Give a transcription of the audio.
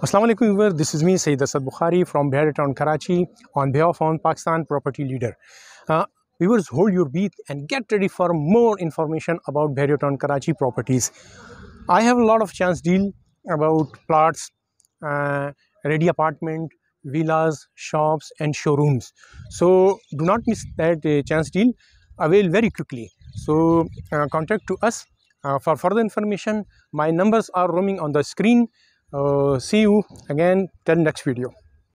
Assalamu alaikum viewer, this is me Sayyid Asad Bukhari from Bahria Town Karachi on behalf of Pakistan Property Leader. Uh, viewers hold your breath and get ready for more information about Bahria Town Karachi properties. I have a lot of chance deal about plots, uh, ready apartment, villas, shops and showrooms. So do not miss that uh, chance deal, avail very quickly. So uh, contact to us uh, for further information. My numbers are roaming on the screen. Uh, see you again till next video.